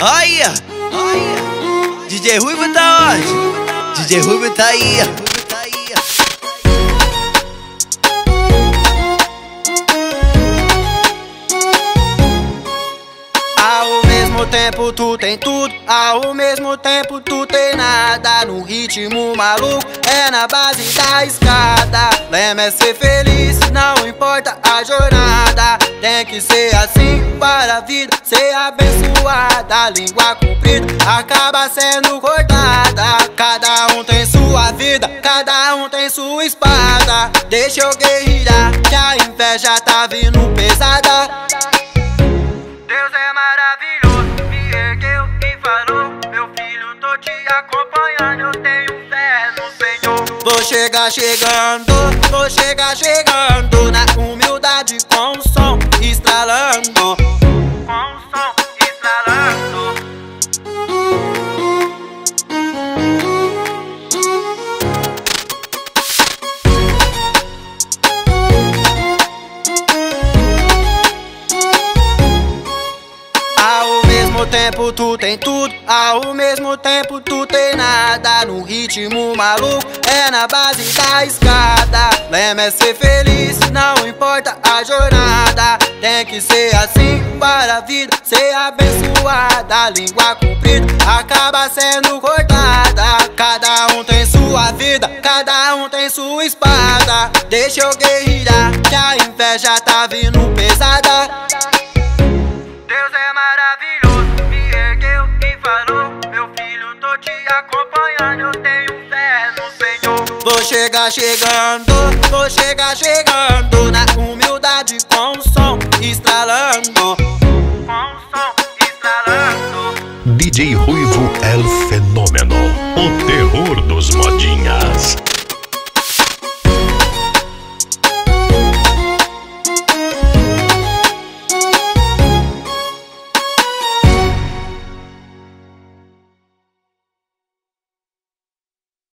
Olha. DJ Ruivo tá onde? DJ Ruivo tá aí. Ao mesmo tempo tu tem tudo, ao mesmo tempo tu tem nada. No ritmo maluco, é na base da escada. Lema é ser feliz, não importa a jornada. Tem que ser assim para a vida ser abençoada. Língua comprida acaba sendo cortada. Cada um tem sua vida, cada um tem sua espada. Deixa eu guerrilhar, que a inveja tá vindo pesada. Deus é maravilhoso, me ergueu e falou Meu filho, tô te acompanhando, eu tenho fé no Senhor Vou chegar chegando, vou chegar chegando Na humildade mesmo tempo tu tem tudo, ao mesmo tempo tu tem nada. No ritmo maluco, é na base da escada. Lema é ser feliz, não importa a jornada. Tem que ser assim para a vida ser abençoada. Língua comprida acaba sendo cortada. Cada um tem sua vida, cada um tem sua espada. Deixa eu guerrilhar, que a inveja tá vindo pesada. Vou chegar chegando, vou chegar chegando Na humildade com o som estralando Com o som estralando DJ Ruivo El Fenômeno.